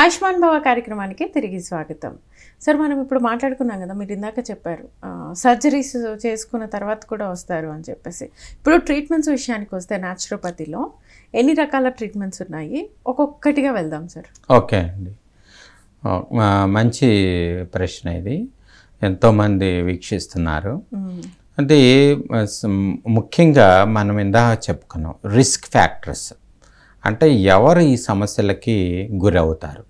ఆయుష్మాన్ భవ కార్యక్రమానికి తిరిగి స్వాగతం. సార్ మనం ఇప్పుడు మాట్లాడుకున్నాం కదా మీరు ఇందాక చెప్పారు సర్జరీస్ చేసుకున్న తర్వాత కూడా వస్తారు అని చెప్పేసి. ఇప్పుడు ట్రీట్మెంట్స్ విషయానికి వస్తే న్యాచురోపతిలో ఎన్ని రకాల ట్రీట్మెంట్స్ ఉన్నాయి? ఒక్కొక్కటిగా వెళ్దాం సార్. ఓకే అండి. మంచి ప్రశ్న ఇది. ఎంతోమంది వీక్షిస్తున్నారు. అంటే ముఖ్యంగా మనం ఇందాక చెప్పుకున్నాం రిస్క్ ఫ్యాక్టర్స్. అంటే ఎవరు ఈ సమస్యలకి గురవుతారు?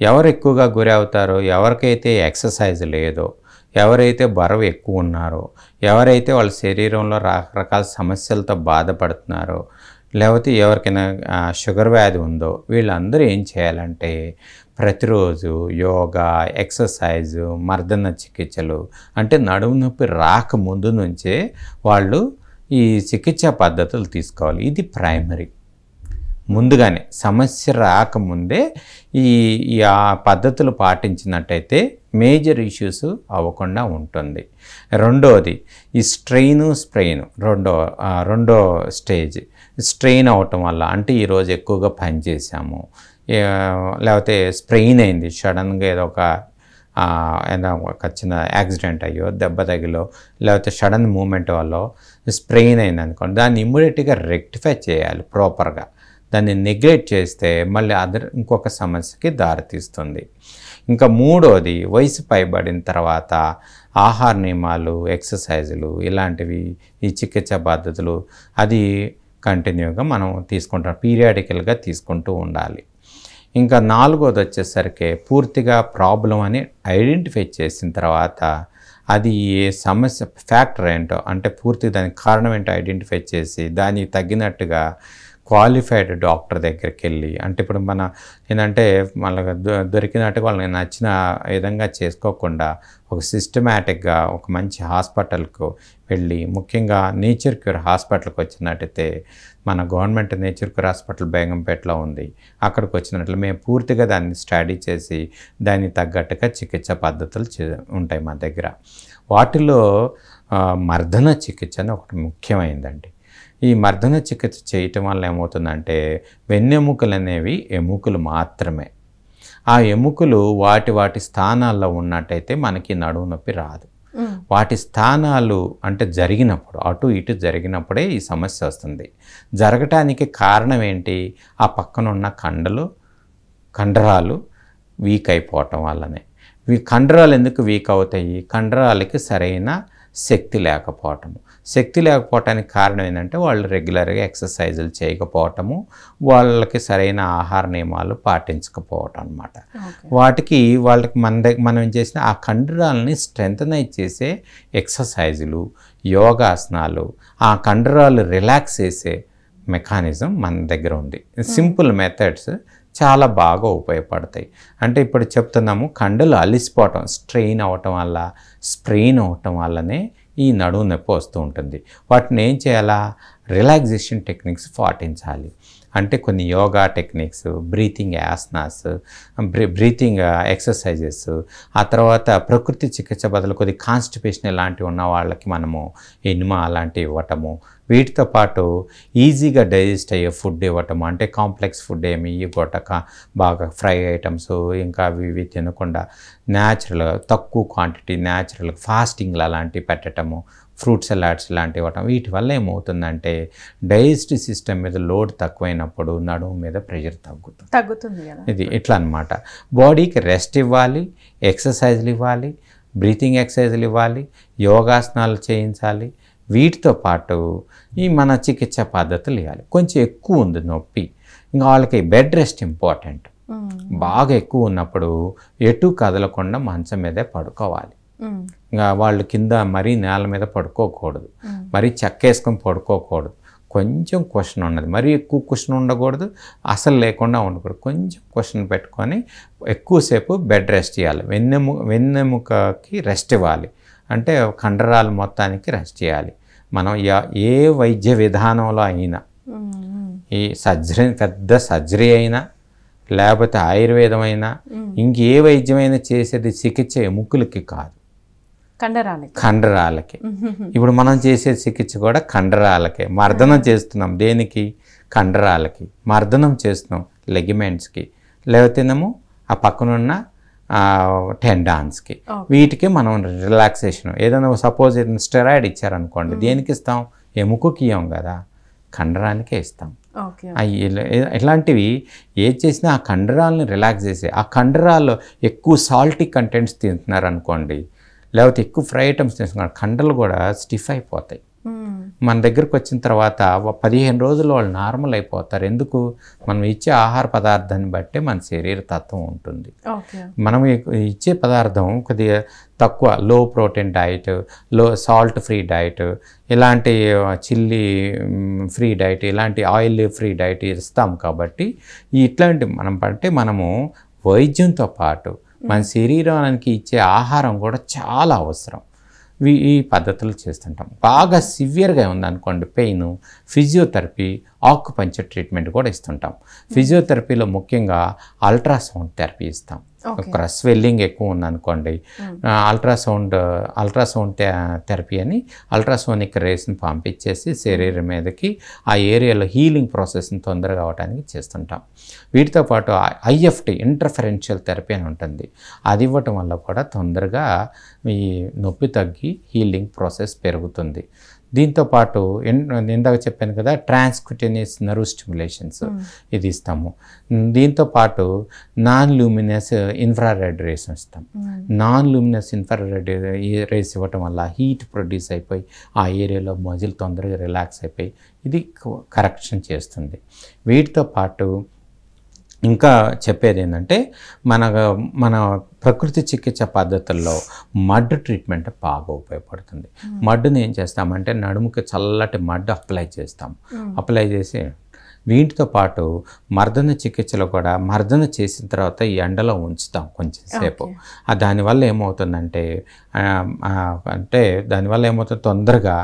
ఎవరు ఎక్కువగా గురి అవుతారో ఎవరికైతే ఎక్సర్సైజ్ లేదో ఎవరైతే బరువు ఎక్కువ ఉన్నారో ఎవరైతే వాళ్ళ శరీరంలో రకరకాల సమస్యలతో బాధపడుతున్నారో లేకపోతే ఎవరికైనా షుగర్ వ్యాధి ఉందో వీళ్ళందరూ ఏం చేయాలంటే ప్రతిరోజు యోగా ఎక్సర్సైజ్ మర్దన చికిత్సలు అంటే నడుము నొప్పి రాకముందు నుంచే వాళ్ళు ఈ చికిత్సా పద్ధతులు తీసుకోవాలి. ఇది ప్రైమరీ. ముందుగానే సమస్య రాకముందే ఈ ఆ పద్ధతులు పాటించినట్టయితే మేజర్ ఇష్యూస్ అవ్వకుండా ఉంటుంది. రెండోది ఈ స్ట్రెయిన్ స్ప్రెయిన్ రెండో రెండో స్టేజ్. స్ట్రెయిన్ అవటం వల్ల అంటే ఈరోజు ఎక్కువగా పని చేసాము లేకపోతే స్ప్రెయిన్ అయింది. సడన్గా ఏదో ఒక ఏదో ఒక చిన్న యాక్సిడెంట్ అయ్యో దెబ్బ తగిలో లేకపోతే సడన్ మూమెంట్ వల్ల స్ప్రెయిన్ అయింది అనుకోండి దాన్ని ఇమ్మీడియట్గా రెక్టిఫై చేయాలి ప్రాపర్గా. దాన్ని నెగ్లెక్ట్ చేస్తే మళ్ళీ అదర్ ఇంకొక సమస్యకి దారితీస్తుంది. ఇంకా మూడోది వయసు పైబడిన తర్వాత ఆహార నియమాలు ఎక్సర్సైజులు ఇలాంటివి ఈ చికిత్స పద్ధతులు అది కంటిన్యూగా మనం తీసుకుంటాం పీరియాడికల్గా తీసుకుంటూ ఉండాలి. ఇంకా నాలుగోది వచ్చేసరికి పూర్తిగా ప్రాబ్లం అని ఐడెంటిఫై చేసిన తర్వాత అది ఏ సమస్య ఫ్యాక్టర్ ఏంటో అంటే పూర్తి దానికి కారణం ఏంటో ఐడెంటిఫై చేసి దానికి తగ్గినట్టుగా క్వాలిఫైడ్ డాక్టర్ దగ్గరికి వెళ్ళి అంటే ఇప్పుడు మన ఏంటంటే మన దొరికినట్టుగా వాళ్ళకి నచ్చిన విధంగా చేసుకోకుండా ఒక సిస్టమేటిక్గా ఒక మంచి హాస్పిటల్కు వెళ్ళి ముఖ్యంగా నేచర్ క్యూర్ హాస్పిటల్కి వచ్చినట్టయితే మన గవర్నమెంట్ నేచర్ క్యూర్ హాస్పిటల్ బేగంపేటలో ఉంది. అక్కడికి వచ్చినట్లు మేము పూర్తిగా దాన్ని స్టడీ చేసి దానికి తగ్గట్టుగా చికిత్స పద్ధతులు చే- ఉంటాయి మా దగ్గర. వాటిలో మర్దన చికిత్స అని ఒకటి ముఖ్యమైందండి. ఈ మర్దన చికిత్స చేయటం వల్ల ఏమవుతుందంటే వెన్నెముకలు అనేవి ఎముకలు మాత్రమే. ఆ ఎముకలు వాటి వాటి స్థానాల్లో ఉన్నట్టయితే మనకి నడుము నొప్పి రాదు. వాటి స్థానాలు అంటే జరిగినప్పుడు అటు ఇటు జరిగినప్పుడే ఈ సమస్య వస్తుంది. జరగటానికి కారణం ఏంటి? ఆ పక్కన ఉన్న కండలు కండరాలు వీక్ అయిపోవటం వల్లనే. వీ కండరాలు ఎందుకు వీక్ అవుతాయి? కండరాలకి సరైన శక్తి లేకపోవటము. శక్తి లేకపోవటానికి కారణం ఏంటంటే వాళ్ళు రెగ్యులర్గా ఎక్సర్సైజులు చేయకపోవటము వాళ్ళకి సరైన ఆహార నియమాలు పాటించకపోవటం అనమాట వాటికి వాళ్ళకి మన దగ్గర మనం ఏం చేసిన ఆ కండరాలని స్ట్రెంథనైజ్ చేసే ఎక్సర్సైజులు యోగాసనాలు ఆ కండరాలు రిలాక్స్ చేసే మెకానిజం మన దగ్గర ఉంది. సింపుల్ మెథడ్స్ చాలా బాగా ఉపయోగపడతాయి. అంటే ఇప్పుడు చెప్తున్నాము కండలు అలిసిపోవటం స్ట్రెయిన్ అవ్వటం వల్ల స్ప్రెయిన్ అవటం వల్లనే ఈ నడుము నొప్పి వస్తూ ఉంటుంది. వాటిని ఏం చేయాలా? రిలాక్సేషన్ టెక్నిక్స్ పాటించాలి. అంటే కొన్ని యోగా టెక్నిక్స్ బ్రీతింగ్ యాస్నాస్ బ్రీ బ్రీతింగ్ ఎక్సర్సైజెస్ ఆ తర్వాత ప్రకృతి చికిత్స బదులు కొద్ది కాన్స్టిపేషన్ ఇలాంటివి ఉన్న వాళ్ళకి మనము ఎనిమా అలాంటివి ఇవ్వటము. వీటితో పాటు ఈజీగా డైజెస్ట్ అయ్యే ఫుడ్ ఇవ్వటము. అంటే కాంప్లెక్స్ ఫుడ్ ఏమి ఇవ్వటక బాగా ఫ్రై ఐటమ్స్ ఇంకా అవి ఇవి తినకుండా న్యాచురల్గా తక్కువ క్వాంటిటీ న్యాచురల్ ఫాస్టింగ్లు అలాంటివి పెట్టటము. ఫ్రూట్ సలాడ్స్ లాంటివి ఇవ్వటం వీటి వల్ల ఏమవుతుందంటే డైజెస్టివ్ సిస్టమ్ మీద లోడ్ తక్కువైనప్పుడు నడుము మీద ప్రెషర్ తగ్గుతుంది. తగ్గుతుంది ఇది ఇట్లా అనమాట బాడీకి రెస్ట్ ఇవ్వాలి ఎక్సర్సైజ్లు ఇవ్వాలి బ్రీతింగ్ ఎక్సర్సైజ్లు ఇవ్వాలి యోగాసనాలు చేయించాలి. వీటితో పాటు ఈ మన చికిత్స పద్ధతులు ఇవ్వాలి. కొంచెం ఎక్కువ ఉంది నొప్పి. ఇంకా వాళ్ళకి బెడ్ రెస్ట్ ఇంపార్టెంట్. బాగా ఎక్కువ ఉన్నప్పుడు ఎటు కదలకుండా మంచం మీదే పడుకోవాలి. ఇంకా వాళ్ళు కింద మరీ నేల మీద పడుకోకూడదు. మరీ చెక్కేసుకొని పడుకోకూడదు. కొంచెం క్వశ్చన్ ఉన్నది మరీ ఎక్కువ క్వశ్చన్ ఉండకూడదు. అసలు లేకుండా ఉండకూడదు. కొంచెం క్వశ్చన్ పెట్టుకొని ఎక్కువసేపు బెడ్ రెస్ట్ ఇవ్వాలి వెన్నెము వెన్నెముకకి రెస్ట్ ఇవ్వాలి. అంటే కండరాలు మొత్తానికి రెస్ట్ చేయాలి. మనం ఏ వైద్య విధానంలో అయినా. ఈ సర్జరీ పెద్ద సర్జరీ అయినా లేకపోతే ఆయుర్వేదం అయినా ఇంకే వైద్యమైనా చేసేది చికిత్స ఎముకలకి కాదు. కండరాలకి. కండరాలకి. ఇప్పుడు మనం చేసే చికిత్స కూడా కండరాలకే. మర్దనం చేస్తున్నాం. దేనికి? కండరాలకి. మర్దనం చేస్తున్నాం. లెగిమెంట్స్కి. లేకపోతేనేమో ఆ పక్కనున్న టెండాన్స్కి. వీటికి మనం రిలాక్సేషన్. ఏదైనా సపోజ్ ఏదైనా స్టెరాయిడ్ ఇచ్చారనుకోండి దేనికి ఇస్తాం? ఎముకకి ఇవ్వం కదా. కండరానికే ఇస్తాం. ఇలాంటివి ఏది చేసినా ఆ కండరాలను రిలాక్స్ చేసే. ఆ కండరాల్లో ఎక్కువ సాల్టీ కంటెంట్స్ తింటున్నారు అనుకోండి లేకపోతే ఎక్కువ ఫ్రై ఐటమ్స్ తింటున్నారు. కండలు కూడా స్టిఫ్ అయిపోతాయి. మన దగ్గరకు వచ్చిన తర్వాత పదిహేను రోజులు వాళ్ళు నార్మల్ అయిపోతారు. ఎందుకు? మనం ఇచ్చే ఆహార పదార్థాన్ని బట్టే మన శరీర తత్వం ఉంటుంది. మనం ఇచ్చే పదార్థం కొద్దిగా తక్కువ లో ప్రోటీన్ డైట్లో సాల్ట్ ఫ్రీ డైట్ ఇలాంటి చిల్లీ ఫ్రీ డైట్ ఇలాంటి ఆయిల్ ఫ్రీ డైట్ ఇస్తాం కాబట్టి ఇట్లాంటి మనం అంటే మనము వైద్యంతో పాటు మన శరీరానికి ఇచ్చే ఆహారం కూడా చాలా అవసరం. ఈ పద్ధతులు చేస్తుంటాం. బాగా సివియర్గా ఉందనుకోండి పెయిన్ ఫిజియోథెరపీ ఆకుపంచర్ ట్రీట్మెంట్ కూడా ఇస్తుంటాం. ఫిజియోథెరపీలో ముఖ్యంగా అల్ట్రాసౌండ్ థెరపీ ఇస్తాం. ఒక స్వెల్లింగ్ ఎక్కువ ఉందనుకోండి అల్ట్రాసౌండ్ అల్ట్రాసౌండ్ థెరపీ అని అల్ట్రాసోనిక్ రేస్ని పంపించేసి శరీరం మీదకి ఆ ఏరియాలో హీలింగ్ ప్రాసెస్ని తొందరగా అవడానికి చేస్తుంటాం. వీటితో పాటు ఐఎఫ్టి ఇంటర్ఫరెన్షియల్ థెరపీ అని ఉంటుంది. అది ఇవ్వటం వల్ల కూడా తొందరగా ఈ నొప్పి తగ్గి హీలింగ్ ప్రాసెస్ పెరుగుతుంది. దీంతో పాటు ఎన్- ఇందాక చెప్పాను కదా ట్రాన్స్క్యూటేనియస్ నర్వ్ స్టిమ్యులేషన్స్ ఇది ఇస్తాము. దీంతో పాటు నాన్ లూమినస్ ఇన్ఫ్రారెడ్ రేస్ ఇస్తాం. నాన్ లూమినస్ ఇన్ఫ్రారెడ్ రేస్ ఇవ్వటం వల్ల హీట్ ప్రొడ్యూస్ అయిపోయి ఆ ఏరియాలో మజిల్ తొందరగా రిలాక్స్ అయిపోయి ఇది కరెక్షన్ చేస్తుంది. వీటితో పాటు ఇంకా చెప్పేది ఏంటంటే మన మన ప్రకృతి చికిత్స పద్ధతుల్లో మడ్ ట్రీట్మెంట్ బాగా ఉపయోగపడుతుంది. మడ్డుని ఏం చేస్తామంటే నడుముకి చల్లటి మడ్ అప్లై చేస్తాం. అప్లై చేసి వీటితో పాటు మర్దన చికిత్సలో కూడా మర్దన చేసిన తర్వాత ఈ ఎండలో ఉంచుతాం కొంచెం సేపు. ఆ దానివల్ల ఏమవుతుందంటే అంటే దానివల్ల ఏమవుతుంది? తొందరగా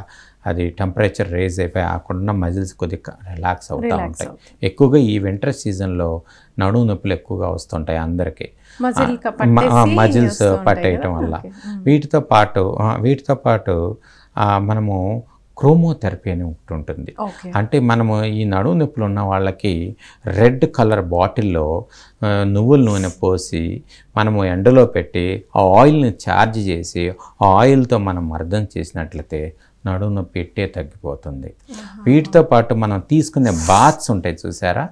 అది టెంపరేచర్ రేజ్ అయిపోయి అక్కడున్న మజిల్స్ కొద్దిగా రిలాక్స్ అవుతూ ఉంటాయి. ఎక్కువగా ఈ వింటర్ సీజన్లో నడుము నొప్పులు ఎక్కువగా వస్తుంటాయి అందరికీ. మజిల్స్ పట్టేయటం? వల్ల. వీటితో పాటు వీటితో పాటు మనము క్రోమోథెరపీ అని ఒకటి ఉంటుంది. అంటే మనము ఈ నడుము నొప్పులు ఉన్న వాళ్ళకి రెడ్ కలర్ బాటిల్లో నువ్వుల నూనె పోసి మనము ఎండలో పెట్టి ఆ ఆయిల్ని ఛార్జ్ చేసి ఆ ఆయిల్తో మనం మర్దం చేసినట్లయితే నడుము నొప్పి ఎట్టే తగ్గిపోతుంది. వీటితో పాటు మనం తీసుకునే బాత్స్ ఉంటాయి చూసారా?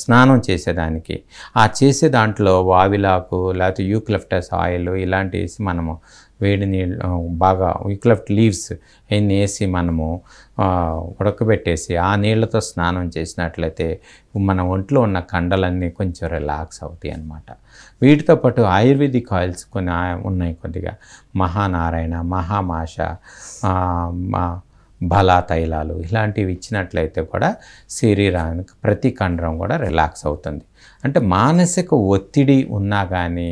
స్నానం చేసేదానికి. ఆ చేసే దాంట్లో వావిలాకు లేకపోతే యూక్లిప్టస్ ఆయిల్ ఇలాంటి వేసి మనము వేడి నీళ్ళు బాగా విక్లఫ్ట్ లీవ్స్ ఎన్ని వేసి మనము ఉడకబెట్టేసి ఆ నీళ్ళతో స్నానం చేసినట్లయితే మన ఒంట్లో ఉన్న కండలన్నీ కొంచెం రిలాక్స్ అవుతాయి అన్నమాట. వీటితో పాటు ఆయుర్వేదిక్ ఆయిల్స్ కొన్ని ఉన్నాయి కొద్దిగా. మహానారాయణ మహామాష బలా తైలాలు ఇలాంటివి ఇచ్చినట్లయితే కూడా శరీరానికి ప్రతి కండరం కూడా రిలాక్స్ అవుతుంది. అంటే మానసిక ఒత్తిడి ఉన్నా కానీ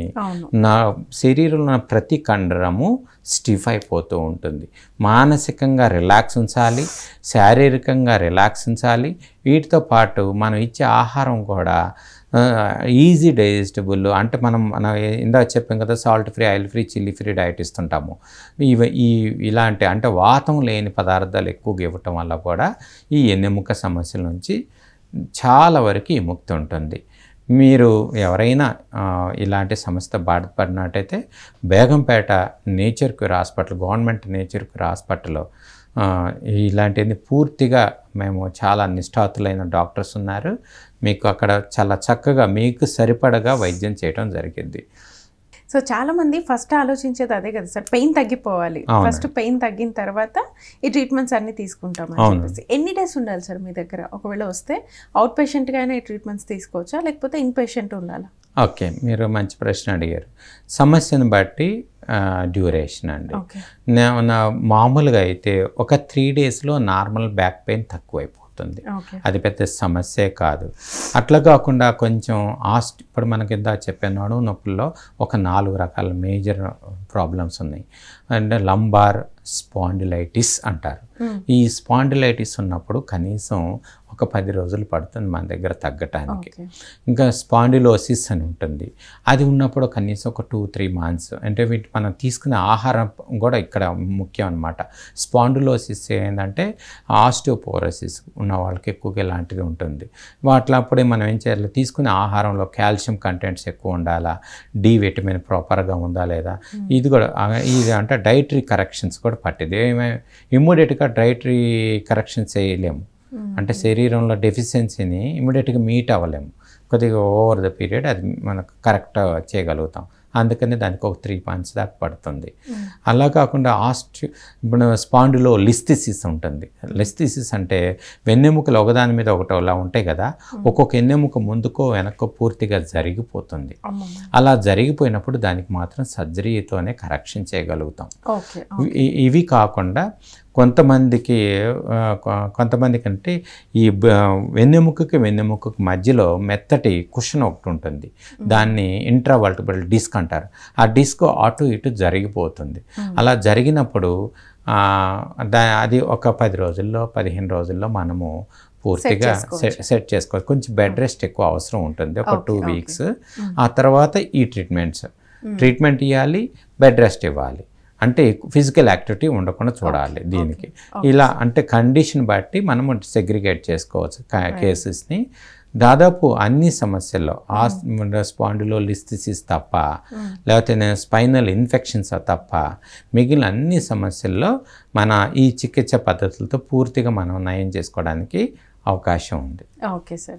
నా శరీరంలో ఉన్న ప్రతి కండరము స్టిఫ్ అయిపోతూ ఉంటుంది. మానసికంగా రిలాక్స్ ఉంచాలి శారీరకంగా రిలాక్స్ ఉంచాలి. వీటితో పాటు మనం ఇచ్చే ఆహారం కూడా ఈజీ డైజెస్టబుల్ అంటే మనం మన ఇందాక చెప్పాం కదా salt free oil free chilli free diet ఇస్తుంటాము. ఇవి ఈ ఇలాంటి అంటే వాతం లేని పదార్థాలు ఎక్కువగా ఇవ్వటం వల్ల కూడా ఈ ఎన్నెముక సమస్యల నుంచి చాలా వరకు ముక్తి ఉంటుంది. మీరు ఎవరైనా ఇలాంటి సమస్య బాధపడినట్టయితే Begumpet nature cure hospital government nature cure హాస్పిటల్లో ఇలాంటివి పూర్తిగా మేము చాలా నిష్ఠాతులైన డాక్టర్స్ ఉన్నారు. మీకు అక్కడ చాలా చక్కగా మీకు సరిపడగా వైద్యం చేయడం జరిగింది. సో చాలా మంది ఫస్ట్ ఆలోచించేది అదే కదా సార్ పెయిన్ తగ్గిపోవాలి. ఫస్ట్ పెయిన్ తగ్గిన తర్వాత ఈ ట్రీట్మెంట్స్ అన్ని తీసుకుంటాం ఎన్ని డేస్ ఉండాలి సార్ మీ దగ్గర? ఒకవేళ వస్తే అవుట్ పేషెంట్గా అయినా ఈ ట్రీట్మెంట్స్ తీసుకోవచ్చా? లేకపోతే ఇన్ పేషెంట్ ఉండాలా? ఓకే మీరు మంచి ప్రశ్న అడిగారు. సమస్యను బట్టి డ్యూరేషన్ అండి. నా- మామూలుగా అయితే ఒక త్రీ డేస్లో నార్మల్ బ్యాక్ పెయిన్ తక్కువైపోతుంది. అది పెద్ద సమస్యే కాదు. అట్లా కాకుండా కొంచెం ఆస్ట్ ఇప్పుడు మనకి ఇందా చెప్పాను నడుము నొప్పుల్లో ఒక నాలుగు రకాల మేజర్ ప్రాబ్లమ్స్ ఉన్నాయి. అంటే లంబార్ స్పాండిలైటిస్ అంటారు. ఈ స్పాండిలైటిస్ ఉన్నప్పుడు కనీసం ఒక పది రోజులు పడుతుంది మన దగ్గర తగ్గటానికి. ఇంకా స్పాండిలోసిస్ అని ఉంటుంది. అది ఉన్నప్పుడు కనీసం ఒక టూ త్రీ మంత్స్. అంటే వీటి మనం తీసుకునే ఆహారం కూడా ఇక్కడ ముఖ్యం అనమాట స్పాండిలోసిస్ ఏంటంటే ఆస్టియోపోరోసిస్ ఉన్న వాళ్ళకి ఎక్కువగా ఇలాంటిది ఉంటుంది. వాటిలప్పుడే మనం ఏం చేయాలి? తీసుకునే ఆహారంలో కాల్షియం కంటెంట్స్ ఎక్కువ ఉండాలా? డి విటమిన్ ప్రాపర్గా ఉందా లేదా? ఇది కూడా ఇది అంటే డైటరీ కరెక్షన్స్ కూడా పట్టింది. ఇమ్మీడియట్గా డైటరీ కరెక్షన్స్ చేయలేము. అంటే శరీరంలో డెఫిషియన్సీని ఇమీడియట్గా మీట్ అవ్వలేము. కొద్దిగా ఓవర్ ద పీరియడ్ అది మనకు కరెక్ట్ చేయగలుగుతాం. అందుకని దానికి ఒక త్రీ మంత్స్ దాకా పడుతుంది. అలా కాకుండా ఆస్ట్రి ఇప్పుడు స్పాండిలో లిస్థిసిస్ ఉంటుంది. లిస్థిసిస్ అంటే వెన్నెముకలు ఒకదాని మీద ఒకటి అలా ఉంటాయి కదా ఒక్కొక్క ఎన్నెముక ముందుకో వెనక్కో పూర్తిగా జరిగిపోతుంది. అలా జరిగిపోయినప్పుడు దానికి మాత్రం సర్జరీతోనే కరెక్షన్ చేయగలుగుతాం. ఇవి కాకుండా కొంతమందికి ఆ, కొ- కొంతమందికి అంటే ఈ వెన్నెముకకి వెన్నెముకకి మధ్యలో మెత్తటి కుషన్ ఒకటి ఉంటుంది దాన్ని ఇంట్రావర్టబుల్ డిస్క్ అంటారు. ఆ డిస్క్ అటు ఇటు జరిగిపోతుంది. అలా జరిగినప్పుడు అది ఒక పది రోజుల్లో పదిహేను రోజుల్లో మనము పూర్తిగా సెట్ సెట్ చేసుకోవచ్చు. కొంచెం బెడ్ రెస్ట్ ఎక్కువ అవసరం ఉంటుంది. ఒక టూ వీక్స్. ఆ తర్వాత ఈ ట్రీట్మెంట్స్. ట్రీట్మెంట్ ఇవ్వాలి బెడ్ రెస్ట్ ఇవ్వాలి. అంటే ఫిజికల్ యాక్టివిటీ ఉండకుండా చూడాలి దీనికి. ఇలా అంటే కండిషన్ బట్టి మనం సెగ్రిగేట్ చేసుకోవచ్చు కేసెస్ని. దాదాపు అన్ని సమస్యల్లో ఆ స్పాండిలో లిస్థిసిస్ తప్ప లేకపోతే స్పైనల్ ఇన్ఫెక్షన్స్ తప్ప మిగిలిన అన్ని సమస్యల్లో మన ఈ చికిత్స పద్ధతులతో పూర్తిగా మనం నయం చేసుకోవడానికి అవకాశం ఉంది. Okay sir.